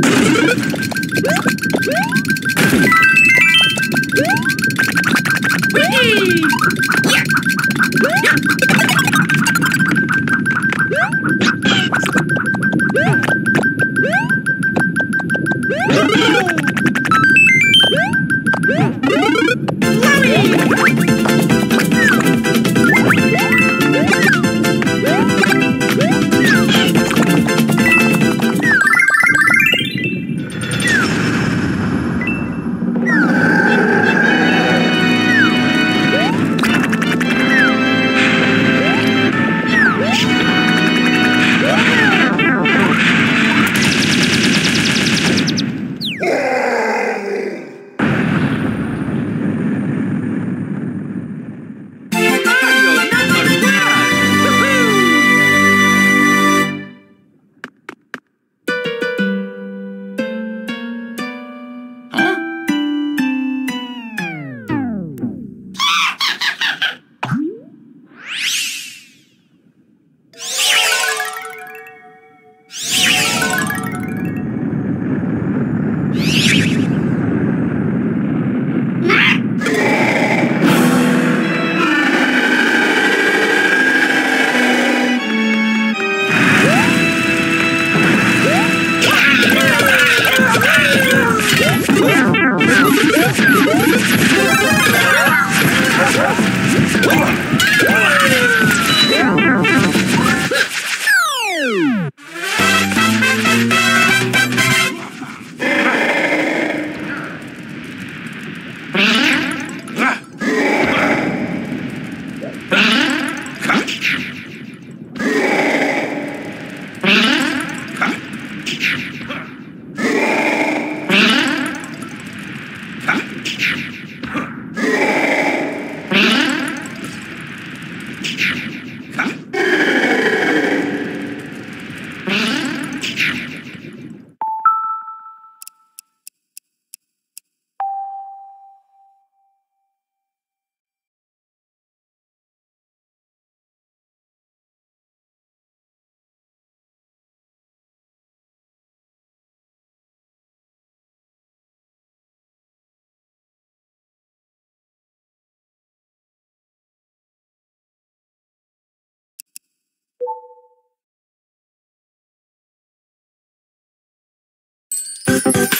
Woo!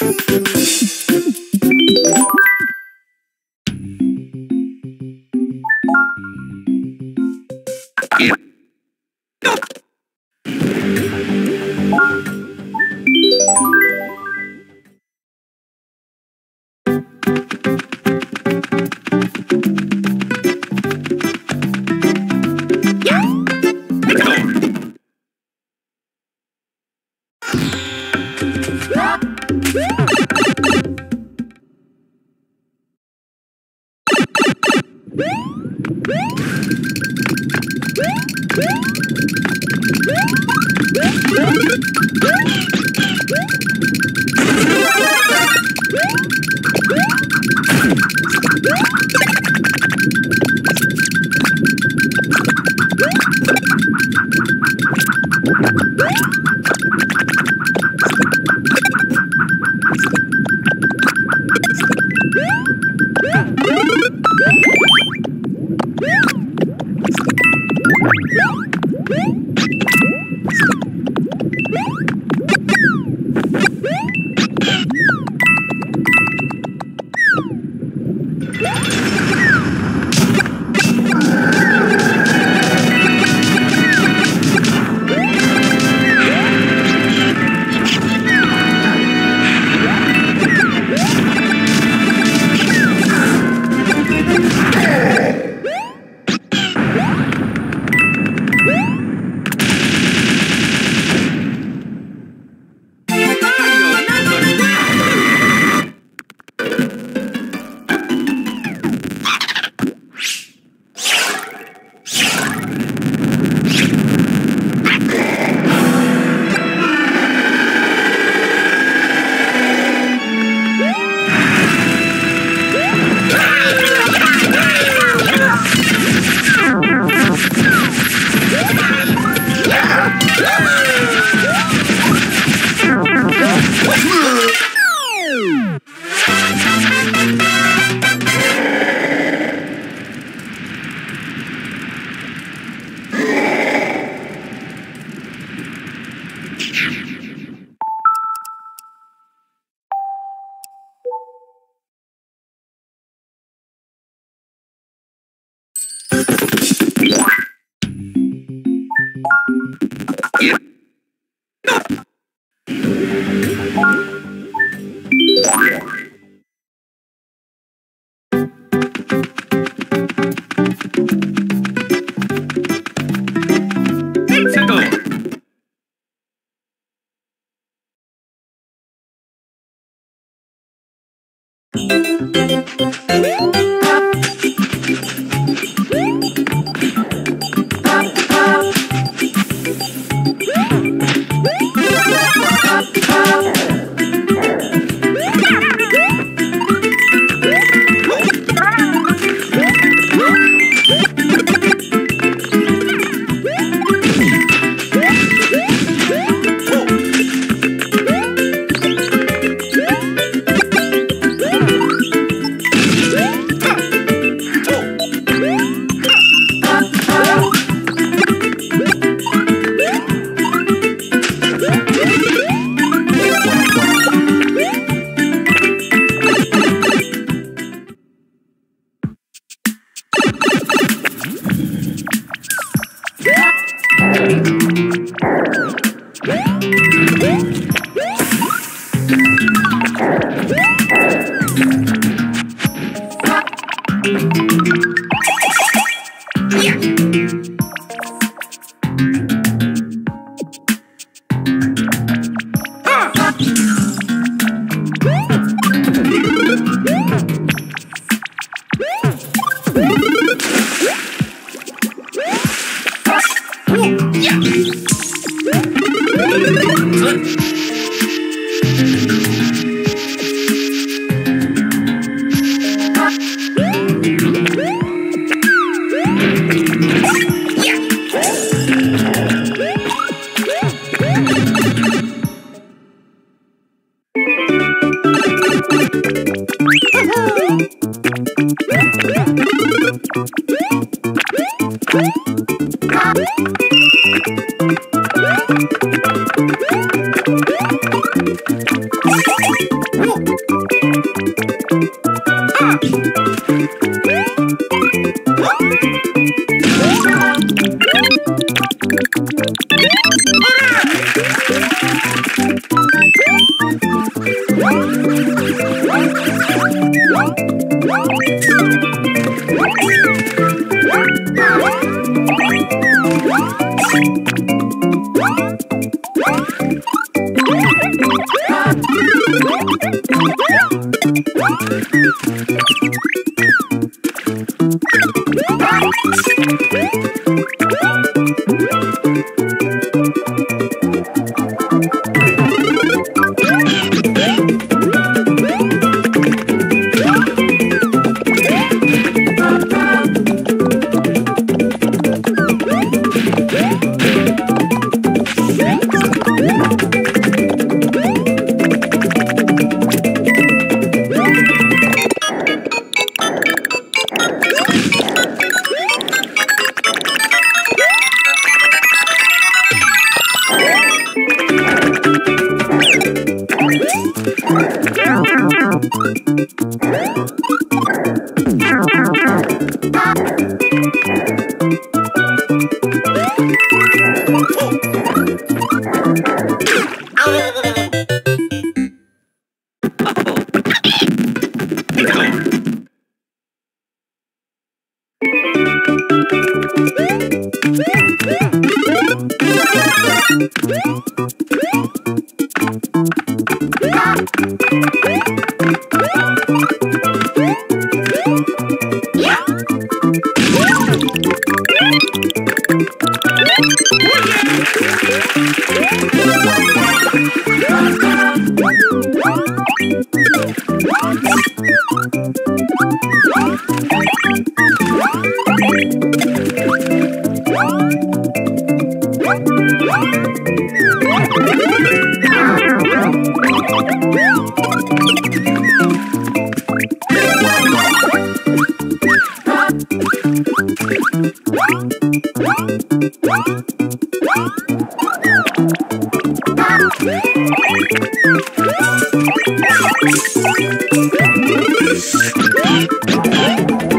Thank you. Thank you. Thank you.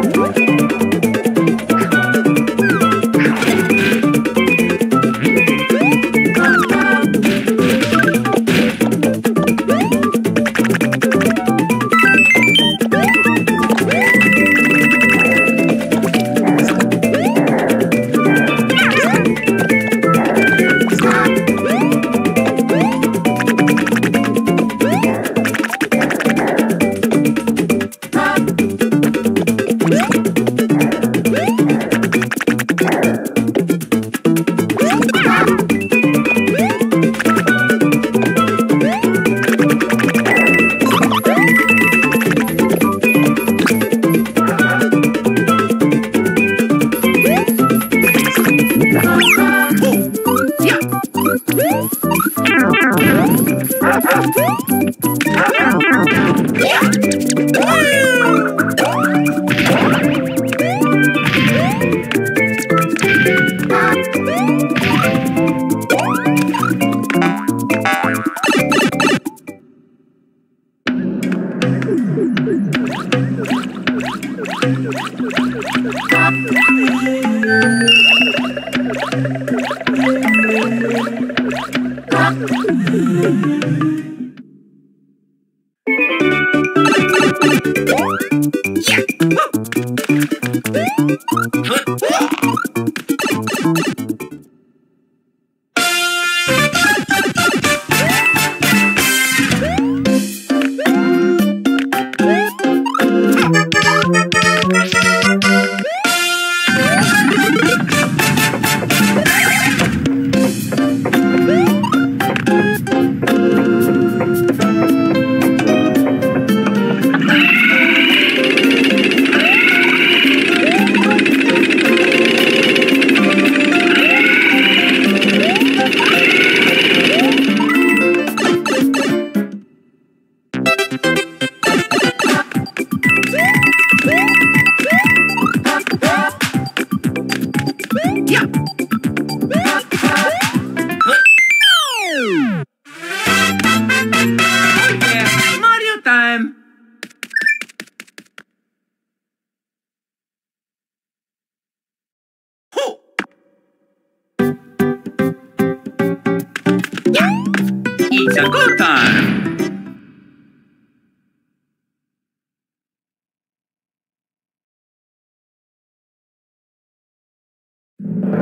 Woo! Woo!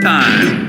Time.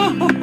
Oh